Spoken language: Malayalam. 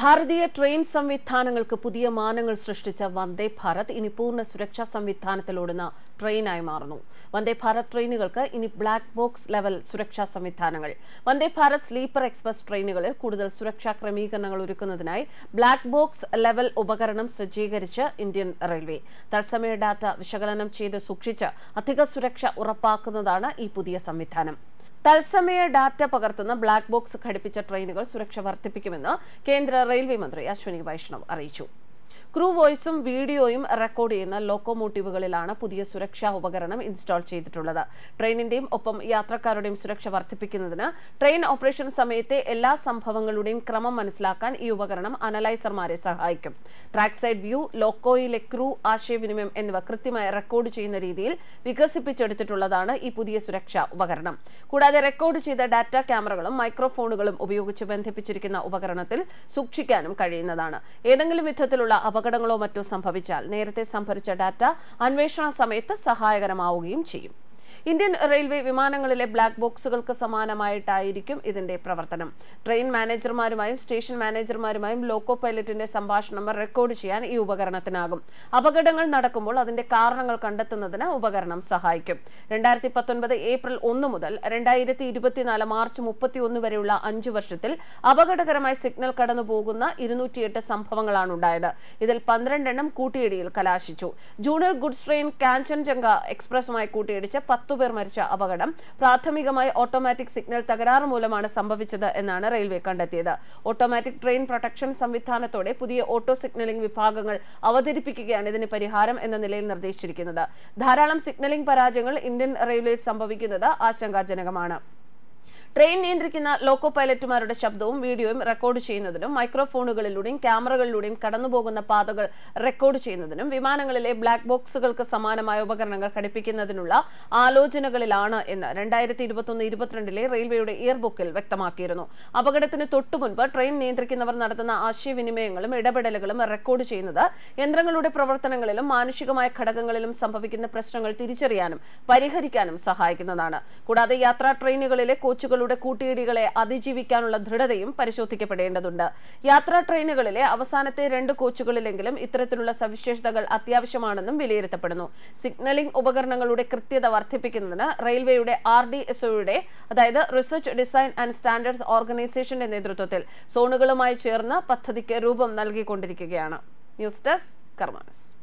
ഭാരതീയ ട്രെയിൻ സംവിധാനങ്ങൾക്ക് പുതിയ മാനങ്ങൾ സൃഷ്ടിച്ച വന്ദേ ഭാരത് ഇനി പൂർണ സുരക്ഷാ സംവിധാനത്തിലോടുന്ന ട്രെയിനായി മാറുന്നു. വന്ദേ ഭാരത് ട്രെയിനുകൾക്ക് ഇനി ബ്ലാക്ക് ബോക്സ് ലെവൽ സുരക്ഷാ സംവിധാനങ്ങൾ. വന്ദേ ഭാരത് സ്ലീപ്പർ എക്സ്പ്രസ് ട്രെയിനുകളിൽ കൂടുതൽ സുരക്ഷാ ക്രമീകരണങ്ങൾ ഒരുക്കുന്നതിനായി ബ്ലാക്ക് ബോക്സ് ലെവൽ ഉപകരണം സജ്ജീകരിച്ച് ഇന്ത്യൻ റെയിൽവേ. തത്സമയ ഡാറ്റ വിശകലനം ചെയ്ത് സൂക്ഷിച്ച് അധിക സുരക്ഷ ഉറപ്പാക്കുന്നതാണ് ഈ പുതിയ സംവിധാനം. തത്സമയ ഡാറ്റ പകർത്തുന്ന ബ്ലാക്ക് ബോക്സ് ഘടിപ്പിച്ച ട്രെയിനുകൾ സുരക്ഷ വർദ്ധിപ്പിക്കുമെന്ന് കേന്ദ്ര റെയിൽവേ മന്ത്രി അശ്വനി വൈഷ്ണവ് അറിയിച്ചു. ക്രൂ വോയിസും വീഡിയോയും റെക്കോർഡ് ചെയ്യുന്ന ലോക്കോമോട്ടീവുകളിലാണ് പുതിയ സുരക്ഷാ ഉപകരണം ഇൻസ്റ്റാൾ ചെയ്തിട്ടുള്ളത്. ട്രെയിനിന്റെയും ഒപ്പം യാത്രക്കാരുടെയും സുരക്ഷ വർദ്ധിപ്പിക്കുന്നതിന് ട്രെയിൻ ഓപ്പറേഷൻ സമയത്തെ എല്ലാ സംഭവങ്ങളുടെയും ക്രമം മനസ്സിലാക്കാൻ ഈ ഉപകരണം അനലൈസർമാരെ സഹായിക്കും. ട്രാക്ക് സൈഡ് വ്യൂ ലോക്കോയിലെ ക്രൂ ആശയവിനിമയം എന്നിവ കൃത്യമായി റെക്കോർഡ് ചെയ്യുന്ന രീതിയിൽ വികസിപ്പിച്ചെടുത്തിട്ടുള്ളതാണ് ഈ പുതിയ സുരക്ഷാ ഉപകരണം. കൂടാതെ റെക്കോർഡ് ചെയ്ത ഡാറ്റ ക്യാമറകളും മൈക്രോഫോണുകളും ഉപയോഗിച്ച് ബന്ധിപ്പിച്ചിരിക്കുന്ന ഉപകരണത്തിൽ സൂക്ഷിക്കാനും കഴിയുന്നതാണ്. ഏതെങ്കിലും വിധത്തിലുള്ള അപകടങ്ങളോ മറ്റോ സംഭവിച്ചാൽ നേരത്തെ സംഭരിച്ച ഡാറ്റ അന്വേഷണ സമയത്ത് സഹായകരമാവുകയും ചെയ്യും. ഇന്ത്യൻ റെയിൽവേ വിമാനങ്ങളിലെ ബ്ലാക്ക് ബോക്സുകൾക്ക് സമാനമായിട്ടായിരിക്കും ഇതിന്റെ പ്രവർത്തനം. ട്രെയിൻ മാനേജർമാരുമായും സ്റ്റേഷൻ മാനേജർമാരുമായും ലോക്കോ പൈലറ്റിന്റെ സംഭാഷണം റെക്കോർഡ് ചെയ്യാൻ ഈ ഉപകരണത്തിനാകും. അപകടങ്ങൾ നടക്കുമ്പോൾ അതിന്റെ കാരണങ്ങൾ കണ്ടെത്തുന്നതിന് ഉപകരണം സഹായിക്കും. രണ്ടായിരത്തി പത്തൊൻപത് ഏപ്രിൽ ഒന്ന് മുതൽ രണ്ടായിരത്തി ഇരുപത്തിനാല് മാർച്ച് മുപ്പത്തി ഒന്ന് വരെയുള്ള അഞ്ചു വർഷത്തിൽ അപകടകരമായി സിഗ്നൽ കടന്നുപോകുന്ന ഇരുന്നൂറ്റിയെട്ട് സംഭവങ്ങളാണ് ഉണ്ടായത് ഇതിൽ പന്ത്രണ്ടെണ്ണം കൂട്ടിയിടിയിൽ കലാശിച്ചു. ജൂണിൽ ഗുഡ്സ് ട്രെയിൻ കാഞ്ചൻജംഗ എക്സ്പ്രസുമായി കൂട്ടിയിടിച്ച് പത്തുപേർ മരിച്ച അപകടം. പ്രാഥമികമായി ഓട്ടോമാറ്റിക് സിഗ്നൽ തകരാറ് മൂലമാണ് സംഭവിച്ചത് എന്നാണ് റെയിൽവേ കണ്ടെത്തിയത്. ഓട്ടോമാറ്റിക് ട്രെയിൻ പ്രൊട്ടക്ഷൻ സംവിധാനത്തോടെ പുതിയ ഓട്ടോ സിഗ്നലിംഗ് വിഭാഗങ്ങൾ അവതരിപ്പിക്കുകയാണ് ഇതിന് പരിഹാരം എന്ന നിലയിൽ നിർദ്ദേശിച്ചിരിക്കുന്നത്. ധാരാളം സിഗ്നലിംഗ് പരാജയങ്ങൾ ഇന്ത്യൻ റെയിൽവേയിൽ സംഭവിക്കുന്നത് ആശങ്കാജനകമാണ്. ട്രെയിൻ നിയന്ത്രിക്കുന്ന ലോക്കോ പൈലറ്റുമാരുടെ ശബ്ദവും വീഡിയോയും റെക്കോർഡ് ചെയ്യുന്നതിനും മൈക്രോഫോണുകളിലൂടെയും ക്യാമറകളിലൂടെയും കടന്നുപോകുന്ന പാതകൾ റെക്കോർഡ് ചെയ്യുന്നതിനും വിമാനങ്ങളിലെ ബ്ലാക്ക് ബോക്സുകൾക്ക് സമാനമായ ഉപകരണങ്ങൾ ഘടിപ്പിക്കുന്നതിനുള്ള ആലോചനകളിലാണ് എന്ന് രണ്ടായിരത്തി ഇരുപത്തൊന്ന് ഇരുപത്തിരണ്ടിലെ റെയിൽവേയുടെ ഇയർ ബുക്കിൽ വ്യക്തമാക്കിയിരുന്നു. അപകടത്തിന് തൊട്ടുമുൻപ് ട്രെയിൻ നിയന്ത്രിക്കുന്നവർ നടത്തുന്ന ആശയവിനിമയങ്ങളും ഇടപെടലുകളും റെക്കോർഡ് ചെയ്യുന്നത് യന്ത്രങ്ങളുടെ പ്രവർത്തനങ്ങളിലും മാനുഷികമായ ഘടകങ്ങളിലും സംഭവിക്കുന്ന പ്രശ്നങ്ങൾ തിരിച്ചറിയാനും പരിഹരിക്കാനും സഹായിക്കുന്നതാണ്. കൂടാതെ യാത്രാ ട്രെയിനുകളിലെ കോച്ചുകളുടെ ട്രെയിനുകളുടെ കൂട്ടിയിടികളെ അതിജീവിക്കാനുള്ള ദൃഢതയും പരിശോധിക്കപ്പെടേണ്ടതുണ്ട്. യാത്രാ ട്രെയിനുകളിലെ അവസാനത്തെ രണ്ട് കോച്ചുകളിലെങ്കിലും ഇത്തരത്തിലുള്ള സവിശേഷതകൾ അത്യാവശ്യമാണെന്നും വിലയിരുത്തപ്പെടുന്നു. സിഗ്നലിംഗ് ഉപകരണങ്ങളുടെ കൃത്യത വർദ്ധിപ്പിക്കുന്നതിന് റെയിൽവേയുടെ ആർ ഡി എസ്ഒയുടെ അതായത് റിസർച്ച് ഡിസൈൻ ആൻഡ് സ്റ്റാൻഡേർഡ്സ് ഓർഗനൈസേഷന്റെ നേതൃത്വത്തിൽ സോണുകളുമായി ചേർന്ന് പദ്ധതിക്ക് രൂപം നൽകിക്കൊണ്ടിരിക്കുകയാണ്. News desk കർമാനസ്.